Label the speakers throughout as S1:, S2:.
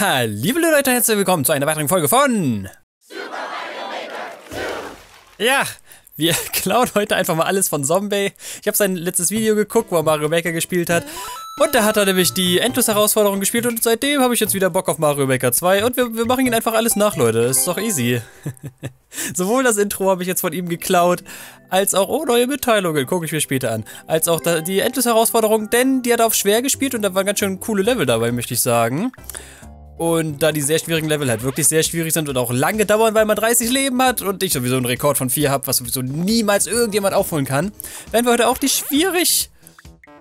S1: Hallo liebe Leute, herzlich willkommen zu einer weiteren Folge von
S2: Super Mario Maker
S1: 2. Ja, wir klauen heute einfach mal alles von Zombie. Ich habe sein letztes Video geguckt, wo er Mario Maker gespielt hat. Und da hat er nämlich die Endlos-Herausforderung gespielt und seitdem habe ich jetzt wieder Bock auf Mario Maker 2 und wir, wir machen ihn einfach alles nach, Leute. Ist doch easy. Sowohl das Intro habe ich jetzt von ihm geklaut, als auch, oh, neue Mitteilungen, gucke ich mir später an, als auch die Endlos-Herausforderung, denn die hat auf schwer gespielt und da waren ganz schön coole Level dabei, möchte ich sagen. Und da die sehr schwierigen Level halt wirklich sehr schwierig sind und auch lange dauern, weil man 30 Leben hat und ich sowieso einen Rekord von 4 habe, was sowieso niemals irgendjemand aufholen kann, werden wir heute auch die schwierig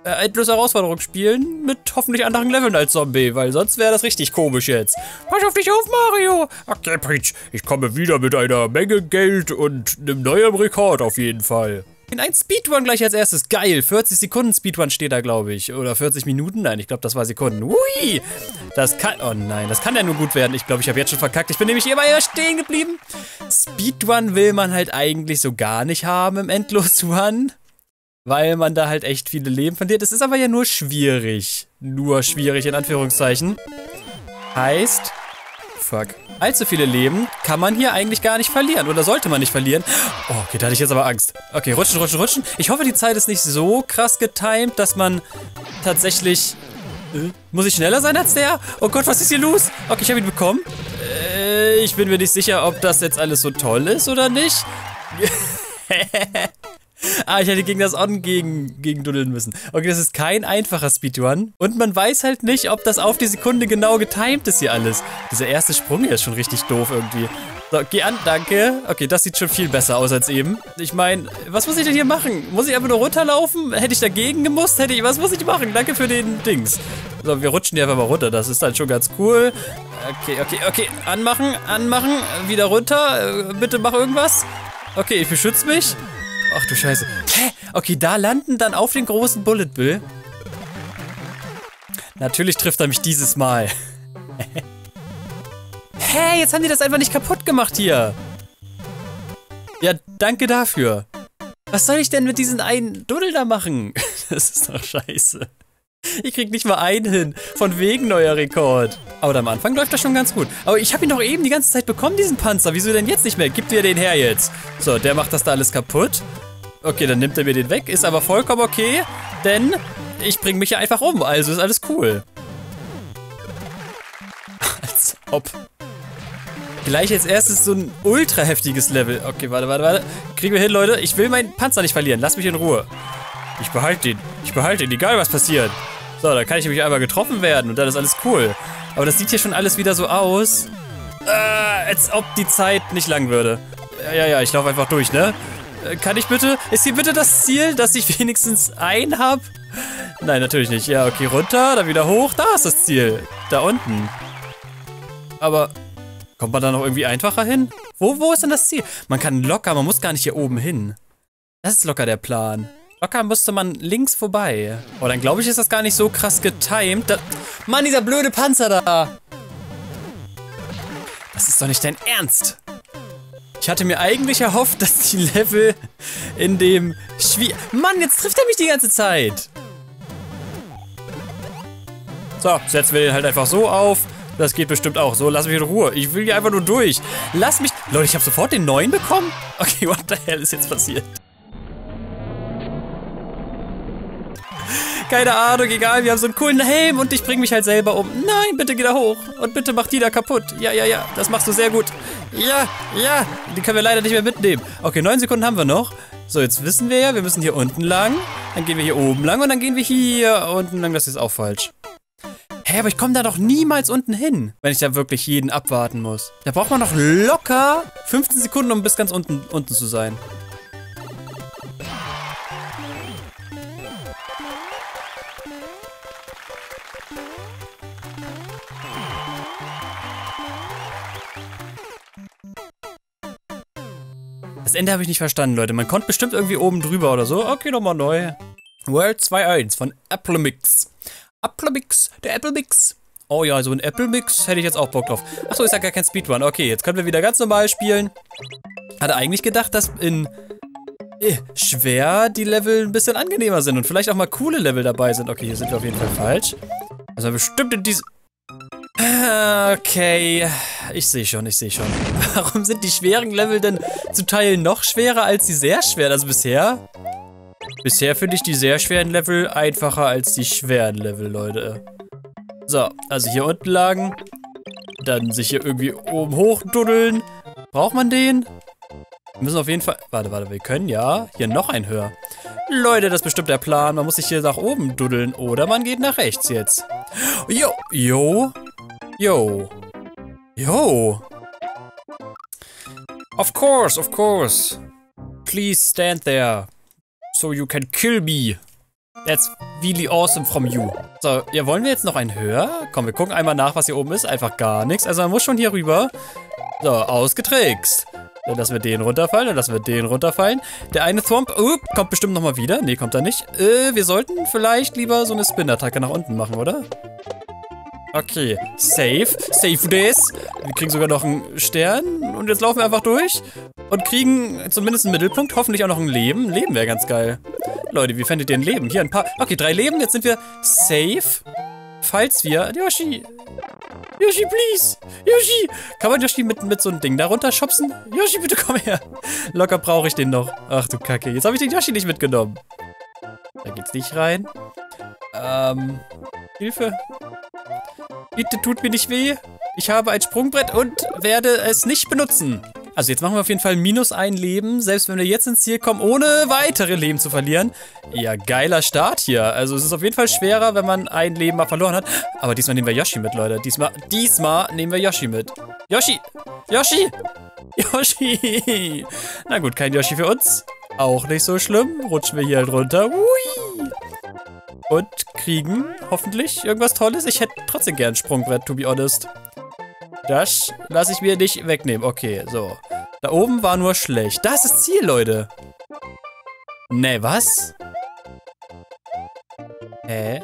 S1: äh, endlose Herausforderung spielen mit hoffentlich anderen Leveln als Zombie, weil sonst wäre das richtig komisch jetzt. Pass auf dich auf, Mario! Okay, Peach, ich komme wieder mit einer Menge Geld und einem neuen Rekord auf jeden Fall. In ein Speedrun gleich als erstes. Geil. 40 Sekunden Speedrun steht da, glaube ich. Oder 40 Minuten? Nein, ich glaube, das war Sekunden. Ui! Das kann... Oh nein, das kann ja nur gut werden. Ich glaube, ich habe jetzt schon verkackt. Ich bin nämlich immer stehen geblieben. Speedrun will man halt eigentlich so gar nicht haben im Endlos-Run. Weil man da halt echt viele Leben verliert. Es ist aber ja nur schwierig. Nur schwierig, in Anführungszeichen. Heißt... Fuck allzu viele Leben, kann man hier eigentlich gar nicht verlieren. Oder sollte man nicht verlieren. Oh, okay, da hatte ich jetzt aber Angst. Okay, rutschen, rutschen, rutschen. Ich hoffe, die Zeit ist nicht so krass getimed, dass man tatsächlich... Äh, muss ich schneller sein als der? Oh Gott, was ist hier los? Okay, ich habe ihn bekommen. Äh, ich bin mir nicht sicher, ob das jetzt alles so toll ist oder nicht. Ah, ich hätte gegen das On gegen, gegen duddeln müssen. Okay, das ist kein einfacher Speedrun. Und man weiß halt nicht, ob das auf die Sekunde genau getimed ist hier alles. Dieser erste Sprung hier ist schon richtig doof irgendwie. So, geh an, danke. Okay, das sieht schon viel besser aus als eben. Ich meine, was muss ich denn hier machen? Muss ich einfach nur runterlaufen? Hätte ich dagegen gemusst? Hätte ich, was muss ich machen? Danke für den Dings. So, wir rutschen hier einfach mal runter. Das ist dann schon ganz cool. Okay, okay, okay. Anmachen, anmachen. Wieder runter. Äh, bitte mach irgendwas. Okay, ich beschütze mich. Ach du Scheiße. Hä? Okay, da landen dann auf den großen Bullet Bill. Natürlich trifft er mich dieses Mal. Hä, jetzt haben die das einfach nicht kaputt gemacht hier. Ja, danke dafür. Was soll ich denn mit diesen einen Duddel da machen? Das ist doch scheiße. Ich krieg nicht mal einen hin. Von wegen neuer Rekord. Aber am Anfang läuft das schon ganz gut. Aber ich habe ihn doch eben die ganze Zeit bekommen, diesen Panzer. Wieso denn jetzt nicht mehr? Gib dir den her jetzt. So, der macht das da alles kaputt. Okay, dann nimmt er mir den weg. Ist aber vollkommen okay, denn ich bringe mich ja einfach um. Also ist alles cool. Als ob. Gleich als erstes so ein ultra heftiges Level. Okay, warte, warte, warte. Kriegen wir hin, Leute. Ich will meinen Panzer nicht verlieren. Lass mich in Ruhe. Ich behalte ihn. Ich behalte ihn, egal was passiert. So, da kann ich nämlich einmal getroffen werden und dann ist alles cool. Aber das sieht hier schon alles wieder so aus, äh, als ob die Zeit nicht lang würde. Ja, ja, ich laufe einfach durch, ne? Äh, kann ich bitte? Ist hier bitte das Ziel, dass ich wenigstens einen hab? Nein, natürlich nicht. Ja, okay, runter, dann wieder hoch. Da ist das Ziel. Da unten. Aber kommt man da noch irgendwie einfacher hin? Wo, wo ist denn das Ziel? Man kann locker, man muss gar nicht hier oben hin. Das ist locker der Plan. Locker müsste man links vorbei. Oh, dann glaube ich, ist das gar nicht so krass getimed. Da Mann, dieser blöde Panzer da. Das ist doch nicht dein Ernst. Ich hatte mir eigentlich erhofft, dass die Level in dem Schwier... Mann, jetzt trifft er mich die ganze Zeit. So, setzen wir den halt einfach so auf. Das geht bestimmt auch. So, lass mich in Ruhe. Ich will hier einfach nur durch. Lass mich... Leute, ich habe sofort den neuen bekommen? Okay, what the hell ist jetzt passiert? Keine Ahnung, egal, wir haben so einen coolen Helm und ich bringe mich halt selber um. Nein, bitte geh da hoch und bitte mach die da kaputt. Ja, ja, ja, das machst du sehr gut. Ja, ja, die können wir leider nicht mehr mitnehmen. Okay, neun Sekunden haben wir noch. So, jetzt wissen wir ja, wir müssen hier unten lang. Dann gehen wir hier oben lang und dann gehen wir hier unten lang. Das ist auch falsch. Hä, aber ich komme da doch niemals unten hin, wenn ich da wirklich jeden abwarten muss. Da braucht man noch locker 15 Sekunden, um bis ganz unten, unten zu sein. Das Ende habe ich nicht verstanden, Leute. Man konnte bestimmt irgendwie oben drüber oder so. Okay, nochmal neu. World 2.1 von Applemix. Applemix, der Applemix. Oh ja, so ein Apple-Mix hätte ich jetzt auch Bock drauf. Achso, ist ja gar kein Speedrun. Okay, jetzt können wir wieder ganz normal spielen. Hatte eigentlich gedacht, dass in äh, schwer die Level ein bisschen angenehmer sind und vielleicht auch mal coole Level dabei sind. Okay, hier sind wir auf jeden Fall falsch. Also bestimmt in diesem... Okay, ich sehe schon, ich sehe schon. Warum sind die schweren Level denn zu Teil noch schwerer als die sehr schweren? Also bisher? Bisher finde ich die sehr schweren Level einfacher als die schweren Level, Leute. So, also hier unten lagen. Dann sich hier irgendwie oben hochduddeln. Braucht man den? Wir müssen auf jeden Fall... Warte, warte, wir können ja hier noch ein höher. Leute, das ist bestimmt der Plan. Man muss sich hier nach oben duddeln. Oder man geht nach rechts jetzt. Jo, jo. Yo. Yo. Of course, of course. Please stand there. So you can kill me. That's really awesome from you. So, ja, wollen wir jetzt noch ein höher? Komm, wir gucken einmal nach, was hier oben ist. Einfach gar nichts. Also man muss schon hier rüber. So, ausgetrickst. Dann lassen wir den runterfallen, dann lassen wir den runterfallen. Der eine Thwomp, uh, kommt bestimmt nochmal wieder. Nee, kommt er nicht. Äh, wir sollten vielleicht lieber so eine Spin-Attacke nach unten machen, oder? Okay, safe, safe this. Wir kriegen sogar noch einen Stern und jetzt laufen wir einfach durch und kriegen zumindest einen Mittelpunkt, hoffentlich auch noch ein Leben. Leben wäre ganz geil. Leute, wie fändet ihr ein Leben? Hier ein paar, okay, drei Leben, jetzt sind wir safe. Falls wir, Yoshi, Yoshi, please, Yoshi, kann man Yoshi mit, mit so einem Ding darunter schubsen? Yoshi, bitte komm her. Locker brauche ich den noch. Ach du Kacke, jetzt habe ich den Yoshi nicht mitgenommen. Da geht's nicht rein. Ähm, Hilfe. Bitte tut mir nicht weh. Ich habe ein Sprungbrett und werde es nicht benutzen. Also jetzt machen wir auf jeden Fall minus ein Leben, selbst wenn wir jetzt ins Ziel kommen, ohne weitere Leben zu verlieren. Ja, geiler Start hier. Also es ist auf jeden Fall schwerer, wenn man ein Leben mal verloren hat. Aber diesmal nehmen wir Yoshi mit, Leute. Diesmal, diesmal nehmen wir Yoshi mit. Yoshi! Yoshi! Yoshi! Na gut, kein Yoshi für uns. Auch nicht so schlimm. Rutschen wir hier halt runter. Hui! Und kriegen hoffentlich irgendwas Tolles. Ich hätte trotzdem gern ein Sprungbrett, to be honest. Das lasse ich mir nicht wegnehmen. Okay, so. Da oben war nur schlecht. Da ist das Ziel, Leute. Ne, was? Hä?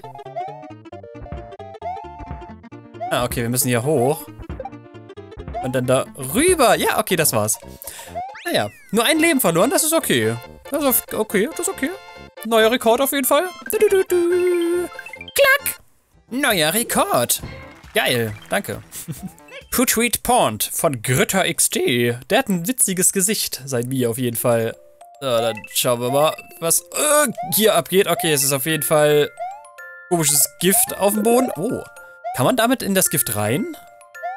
S1: Ah, okay, wir müssen hier hoch. Und dann da rüber. Ja, okay, das war's. Naja, nur ein Leben verloren, das ist okay. Das ist okay, das ist okay. Neuer Rekord auf jeden Fall. Du, du, du, du. Klack! Neuer Rekord. Geil, danke. Putweed Pond von Grütter XD. Der hat ein witziges Gesicht, seit mir auf jeden Fall. So, dann schauen wir mal, was äh, hier abgeht. Okay, es ist auf jeden Fall komisches Gift auf dem Boden. Oh, kann man damit in das Gift rein?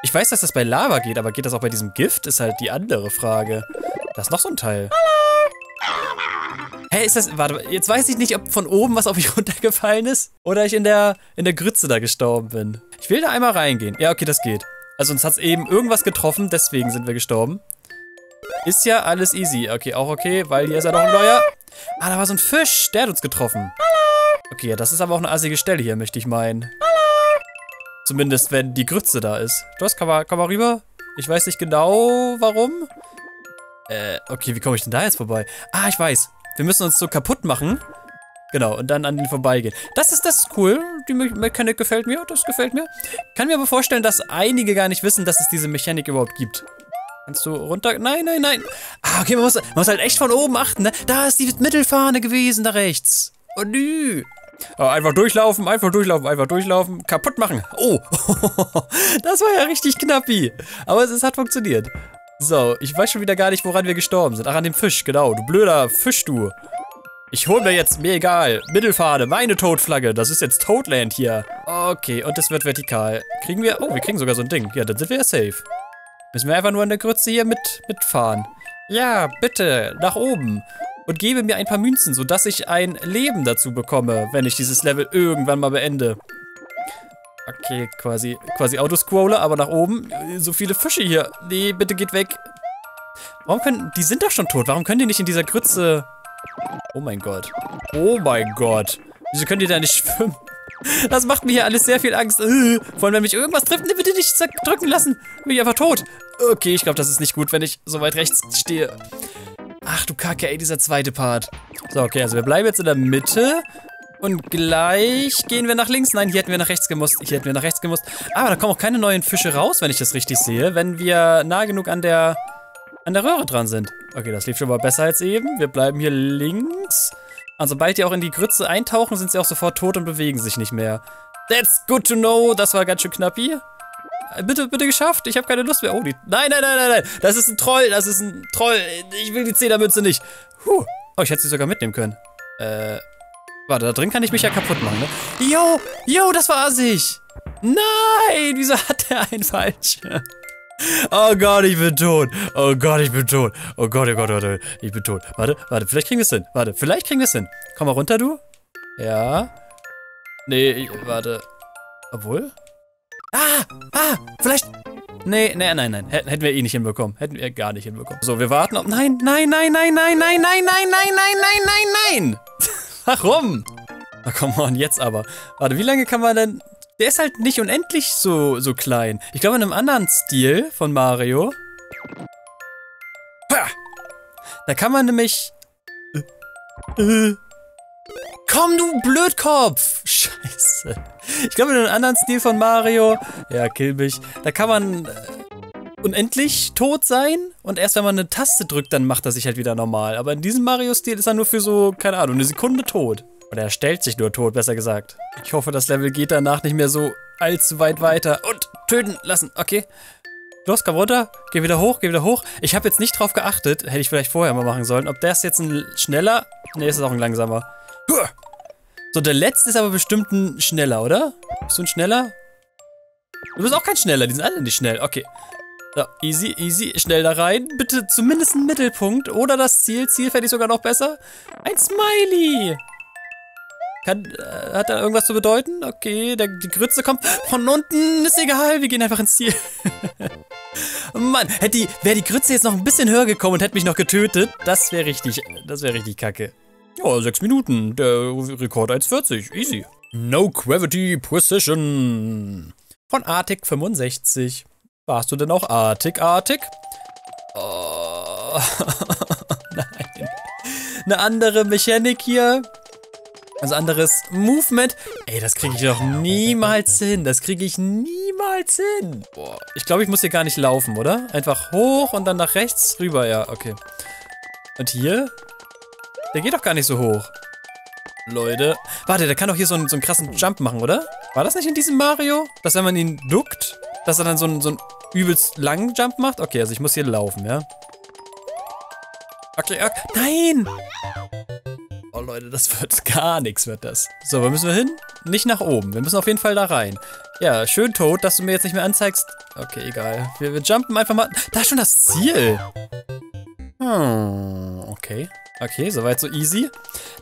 S1: Ich weiß, dass das bei Lava geht, aber geht das auch bei diesem Gift? Ist halt die andere Frage. Da ist noch so ein Teil. Hä, ist das. Warte, jetzt weiß ich nicht, ob von oben was auf mich runtergefallen ist. Oder ich in der, in der Grütze da gestorben bin. Ich will da einmal reingehen. Ja, okay, das geht. Also uns hat es eben irgendwas getroffen, deswegen sind wir gestorben. Ist ja alles easy. Okay, auch okay, weil hier ist ja noch ein neuer. Ah, da war so ein Fisch. Der hat uns getroffen. Okay, ja, das ist aber auch eine assige Stelle hier, möchte ich meinen. Zumindest, wenn die Grütze da ist. Hast, komm mal, komm mal rüber. Ich weiß nicht genau, warum. Äh, okay, wie komme ich denn da jetzt vorbei? Ah, ich weiß. Wir müssen uns so kaputt machen. Genau, und dann an den vorbeigehen. Das ist, das cool. Die Mechanik gefällt mir. Das gefällt mir. Kann mir aber vorstellen, dass einige gar nicht wissen, dass es diese Mechanik überhaupt gibt. Kannst du runter? Nein, nein, nein. Ah, okay, man muss, man muss halt echt von oben achten, ne? Da ist die Mittelfahne gewesen, da rechts. Oh, nü. Oh, einfach durchlaufen, einfach durchlaufen, einfach durchlaufen. Kaputt machen. Oh, das war ja richtig knappi. Aber es, es hat funktioniert. So, ich weiß schon wieder gar nicht, woran wir gestorben sind. Ach, an dem Fisch, genau. Du blöder Fisch, du. Ich hol mir jetzt, mir egal. Mittelfahne, meine Todflagge. Das ist jetzt Toadland hier. Okay, und es wird vertikal. Kriegen wir, oh, wir kriegen sogar so ein Ding. Ja, dann sind wir ja safe. Müssen wir einfach nur an der Grütze hier mit, mitfahren. Ja, bitte, nach oben. Und gebe mir ein paar Münzen, sodass ich ein Leben dazu bekomme, wenn ich dieses Level irgendwann mal beende. Okay, quasi, quasi Autoscroller, aber nach oben. So viele Fische hier. Nee, bitte geht weg. Warum können, die sind doch schon tot. Warum können die nicht in dieser Grütze Oh mein Gott. Oh mein Gott. Wieso könnt ihr da nicht schwimmen? Das macht mir hier alles sehr viel Angst. Äh, vor allem, wenn mich irgendwas trifft, ne, bitte nicht drücken lassen. Bin ich einfach tot. Okay, ich glaube, das ist nicht gut, wenn ich so weit rechts stehe. Ach du Kacke, ey, dieser zweite Part. So, okay, also wir bleiben jetzt in der Mitte. Und gleich gehen wir nach links. Nein, hier hätten wir nach rechts gemusst. Hier hätten wir nach rechts gemusst. Aber da kommen auch keine neuen Fische raus, wenn ich das richtig sehe. Wenn wir nah genug an der an der Röhre dran sind. Okay, das lief schon mal besser als eben. Wir bleiben hier links. Und sobald die auch in die Grütze eintauchen, sind sie auch sofort tot und bewegen sich nicht mehr. That's good to know. Das war ganz schön knappi. Bitte, bitte geschafft. Ich habe keine Lust mehr. Oh, die. Nein, nein, nein, nein, nein. Das ist ein Troll. Das ist ein Troll. Ich will die Zehnermünze nicht. Puh. Oh, ich hätte sie sogar mitnehmen können. Äh. Warte, da drin kann ich mich ja kaputt machen, ne? Yo, yo, das war assig. Nein, wieso hat der einen falsch? Oh Gott, ich bin tot. Oh Gott, ich bin tot. Oh Gott, oh Gott, oh Gott, ich bin tot. Warte, warte, vielleicht kriegen wir es hin. Warte, vielleicht kriegen wir es hin. Komm mal runter, du. Ja. Nee, ich, warte. Obwohl? Ah, ah, vielleicht. Nee, nee, nein, nein. Hätten wir eh nicht hinbekommen. Hätten wir gar nicht hinbekommen. So, wir warten auf. Nein, nein, nein, nein, nein, nein, nein, nein, nein, nein, nein, nein, nein. Warum? Na komm on, jetzt aber. Warte, wie lange kann man denn. Der ist halt nicht unendlich so, so klein. Ich glaube, in einem anderen Stil von Mario. Da kann man nämlich. Äh, äh, komm, du Blödkopf! Scheiße. Ich glaube, in einem anderen Stil von Mario. Ja, kill mich. Da kann man. Äh, unendlich tot sein und erst wenn man eine Taste drückt, dann macht er sich halt wieder normal. Aber in diesem Mario-Stil ist er nur für so, keine Ahnung, eine Sekunde tot. Oder er stellt sich nur tot, besser gesagt. Ich hoffe, das Level geht danach nicht mehr so allzu weit weiter. Und töten lassen, okay. Los, komm runter. Geh wieder hoch, geh wieder hoch. Ich habe jetzt nicht drauf geachtet, hätte ich vielleicht vorher mal machen sollen, ob das jetzt ein schneller... Ne, ist auch ein langsamer. So, der letzte ist aber bestimmt ein schneller, oder? Bist du ein schneller? Du bist auch kein schneller, die sind alle nicht schnell. Okay. So, easy, easy, schnell da rein. Bitte zumindest ein Mittelpunkt oder das Ziel. Ziel fände ich sogar noch besser. Ein Smiley. Kann, äh, hat da irgendwas zu bedeuten? Okay, der, die Grütze kommt von unten. Ist egal, wir gehen einfach ins Ziel. Mann, hätte die, wäre die Grütze jetzt noch ein bisschen höher gekommen und hätte mich noch getötet, das wäre richtig, das wäre richtig kacke. Ja, sechs Minuten. Der Rekord 1,40. Easy. No Gravity Precision. Von Arctic 65. Warst du denn auch artig, artig? Oh, nein. Eine andere Mechanik hier. Also anderes Movement. Ey, das kriege ich doch niemals hin. Das kriege ich niemals hin. Boah, ich glaube, ich muss hier gar nicht laufen, oder? Einfach hoch und dann nach rechts rüber. Ja, okay. Und hier? Der geht doch gar nicht so hoch. Leute. Warte, der kann doch hier so einen, so einen krassen Jump machen, oder? War das nicht in diesem Mario? Dass wenn man ihn duckt, dass er dann so einen, so einen übelst langen Jump macht? Okay, also ich muss hier laufen, ja? Okay, okay. Nein! Oh Leute, das wird gar nichts, wird das. So, wo müssen wir hin? Nicht nach oben. Wir müssen auf jeden Fall da rein. Ja, schön tot, dass du mir jetzt nicht mehr anzeigst. Okay, egal. Wir, wir jumpen einfach mal. Da ist schon das Ziel. Hm, okay. Okay, soweit so easy.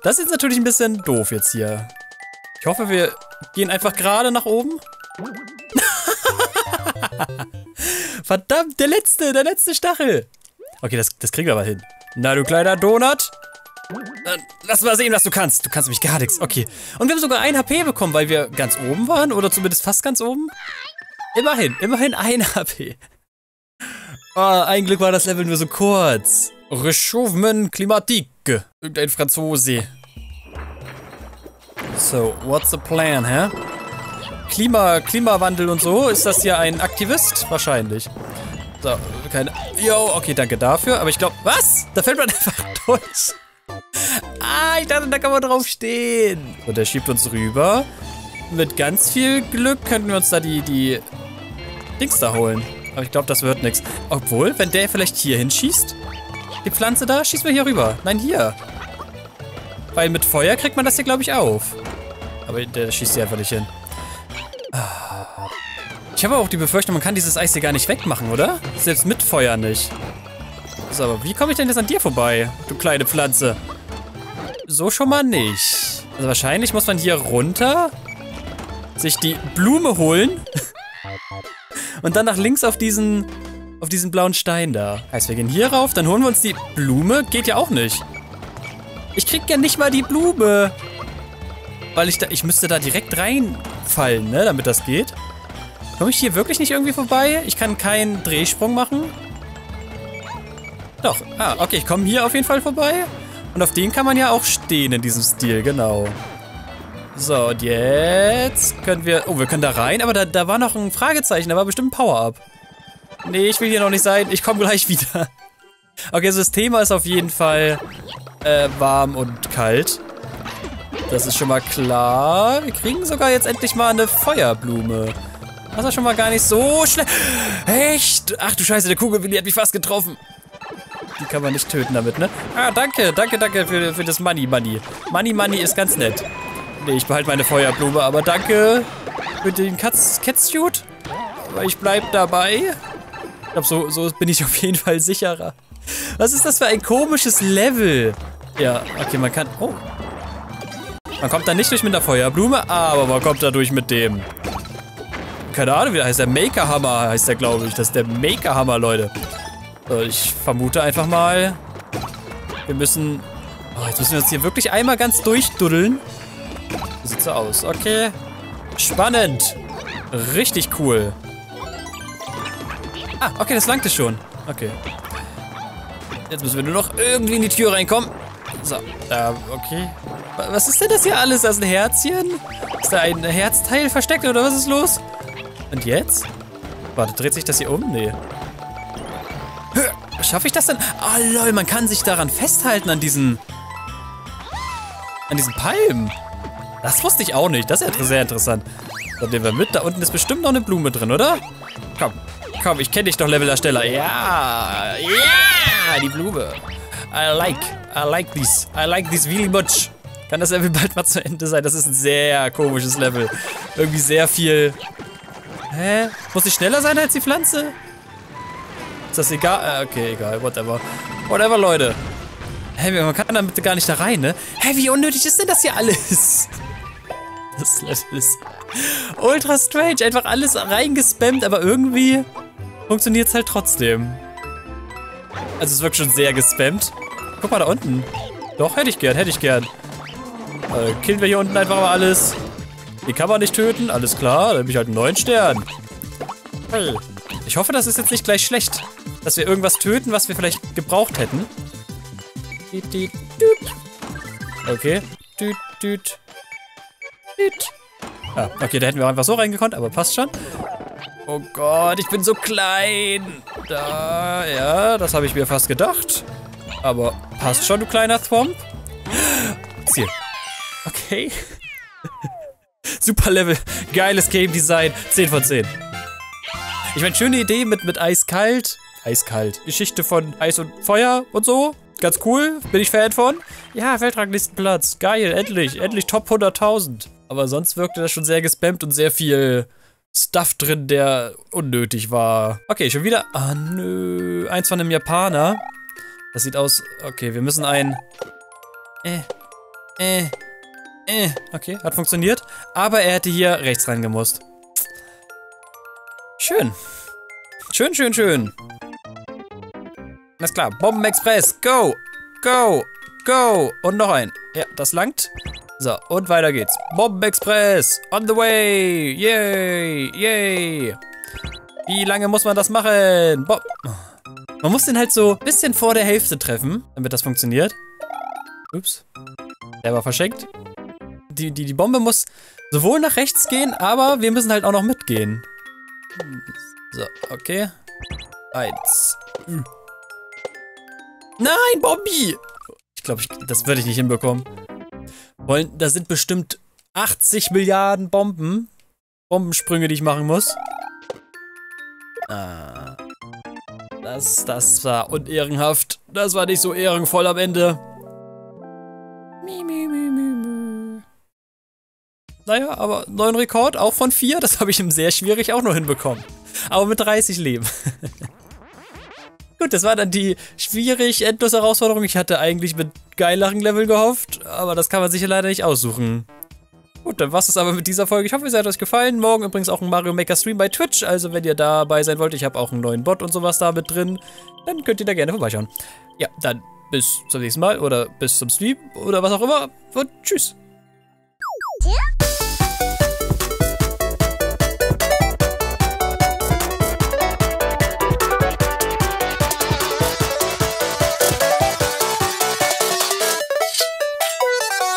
S1: Das ist jetzt natürlich ein bisschen doof jetzt hier. Ich hoffe, wir gehen einfach gerade nach oben. Verdammt, der letzte, der letzte Stachel. Okay, das, das kriegen wir aber hin. Na, du kleiner Donut. Dann lass mal sehen, was du kannst. Du kannst mich gar nichts. Okay. Und wir haben sogar ein HP bekommen, weil wir ganz oben waren. Oder zumindest fast ganz oben. Immerhin, immerhin ein HP. Oh, ein Glück war das Level nur so kurz. Réchauffement climatique. Irgendein Franzose. So, what's the plan, hä? Klima, Klimawandel und so. Ist das hier ein Aktivist? Wahrscheinlich. So, keine... Yo, okay, danke dafür. Aber ich glaube... Was? Da fällt man einfach durch. Ah, ich dachte, da kann man drauf stehen. Und der schiebt uns rüber. Mit ganz viel Glück könnten wir uns da die, die Dings da holen. Aber ich glaube, das wird nichts. Obwohl, wenn der vielleicht hier hinschießt, die Pflanze da, schießt mir hier rüber. Nein, hier. Weil mit Feuer kriegt man das hier, glaube ich, auf. Aber der schießt hier einfach nicht hin. Ich habe auch die Befürchtung, man kann dieses Eis hier gar nicht wegmachen, oder? Selbst mit Feuer nicht. So, aber wie komme ich denn jetzt an dir vorbei, du kleine Pflanze? So schon mal nicht. Also wahrscheinlich muss man hier runter, sich die Blume holen und dann nach links auf diesen, auf diesen blauen Stein da. Heißt, wir gehen hier rauf, dann holen wir uns die Blume. Geht ja auch nicht. Ich krieg ja nicht mal die Blume. Weil ich da, ich müsste da direkt reinfallen, ne, damit das geht. Komme ich hier wirklich nicht irgendwie vorbei? Ich kann keinen Drehsprung machen. Doch. Ah, okay, ich komme hier auf jeden Fall vorbei. Und auf den kann man ja auch stehen in diesem Stil, genau. So, und jetzt können wir... Oh, wir können da rein, aber da, da war noch ein Fragezeichen. Da war bestimmt ein Power-Up. Nee, ich will hier noch nicht sein. Ich komme gleich wieder. Okay, also das Thema ist auf jeden Fall äh, warm und kalt. Das ist schon mal klar. Wir kriegen sogar jetzt endlich mal eine Feuerblume. Das war schon mal gar nicht so schlecht. Echt? Ach du Scheiße, der Kugelwilli hat mich fast getroffen. Die kann man nicht töten damit, ne? Ah, danke, danke, danke für, für das Money, Money. Money, Money ist ganz nett. Nee, ich behalte meine Feuerblume, aber danke für den Catsuit. Aber ich bleib dabei. Ich glaube, so, so bin ich auf jeden Fall sicherer. Was ist das für ein komisches Level? Ja, okay, man kann... Oh. Man kommt da nicht durch mit der Feuerblume, aber man kommt da durch mit dem... Keine Ahnung, wie der heißt. Der Maker-Hammer heißt der, glaube ich. Das ist der Maker-Hammer, Leute. So, ich vermute einfach mal... Wir müssen... Oh, jetzt müssen wir uns hier wirklich einmal ganz durchduddeln. Wie sieht's so aus? Okay. Spannend. Richtig cool. Ah, okay, das langte schon. Okay. Jetzt müssen wir nur noch irgendwie in die Tür reinkommen. So, da, okay. Was ist denn das hier alles? Das ist ein Herzchen? Ist da ein Herzteil versteckt oder was ist los? Und jetzt? Warte, dreht sich das hier um? Nee. Schaffe ich das denn? Oh lol, man kann sich daran festhalten an diesen... An diesen Palmen. Das wusste ich auch nicht. Das ist ja sehr interessant. So, nehmen wir mit. Da unten ist bestimmt noch eine Blume drin, oder? Komm, komm, ich kenne dich doch, Level-Ersteller. Ja, ja, die Blume. I like, I like this. I like this really much. Kann das Level bald mal zu Ende sein? Das ist ein sehr komisches Level. Irgendwie sehr viel... Hä? Muss ich schneller sein als die Pflanze? Ist das egal? Äh, okay, egal. Whatever. Whatever, Leute. Hä, man kann damit gar nicht da rein, ne? Hä, wie unnötig ist denn das hier alles? Das Level ist ultra strange. Einfach alles reingespammt, aber irgendwie funktioniert es halt trotzdem. Also es wirkt schon sehr gespammt. Guck mal da unten. Doch, hätte ich gern, hätte ich gern. Äh, killen wir hier unten einfach mal alles. Die kann man nicht töten, alles klar. Dann habe ich halt einen neuen Stern. Hey. Ich hoffe, das ist jetzt nicht gleich schlecht. Dass wir irgendwas töten, was wir vielleicht gebraucht hätten. Okay. Ah, okay, da hätten wir einfach so reingekonnt, aber passt schon. Oh Gott, ich bin so klein. Da, ja, das habe ich mir fast gedacht. Aber passt schon, du kleiner Thwomp. Ziel. Okay. Super Level. Geiles Game Design. 10 von 10. Ich meine, schöne Idee mit, mit Eiskalt. Eiskalt. Geschichte von Eis und Feuer und so. Ganz cool. Bin ich Fan von. Ja, Weltranglistenplatz. Geil. Endlich. Endlich Top 100.000. Aber sonst wirkte das schon sehr gespammt und sehr viel Stuff drin, der unnötig war. Okay, schon wieder. Ah, nö. Eins von einem Japaner. Das sieht aus. Okay, wir müssen ein. Äh. Äh. Äh. Okay, hat funktioniert. Aber er hätte hier rechts reingemusst. Schön. Schön, schön, schön. Alles klar. Bombenexpress. Go. Go. Go. Und noch ein. Ja, das langt. So, und weiter geht's. Bombenexpress. On the way. Yay. Yay. Wie lange muss man das machen? Bo man muss den halt so ein bisschen vor der Hälfte treffen, damit das funktioniert. Ups. Der war verschenkt. Die, die, die Bombe muss sowohl nach rechts gehen, aber wir müssen halt auch noch mitgehen. So, okay. Eins. Nein, Bombi! Ich glaube, das würde ich nicht hinbekommen. Wollen, da sind bestimmt 80 Milliarden Bomben. Bombensprünge, die ich machen muss. Ah. Das, das war unehrenhaft. Das war nicht so ehrenvoll am Ende. Naja, aber neuen Rekord, auch von 4. Das habe ich ihm sehr schwierig auch noch hinbekommen. Aber mit 30 Leben. Gut, das war dann die schwierig endlose Herausforderung. Ich hatte eigentlich mit geileren Level gehofft, aber das kann man sich ja leider nicht aussuchen. Gut, dann war es aber mit dieser Folge. Ich hoffe, es hat euch gefallen. Morgen übrigens auch ein Mario Maker Stream bei Twitch. Also, wenn ihr dabei sein wollt, ich habe auch einen neuen Bot und sowas da mit drin, dann könnt ihr da gerne vorbeischauen. Ja, dann bis zum nächsten Mal oder bis zum Stream oder was auch immer. Und tschüss. Ja?